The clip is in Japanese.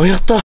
あ、やった。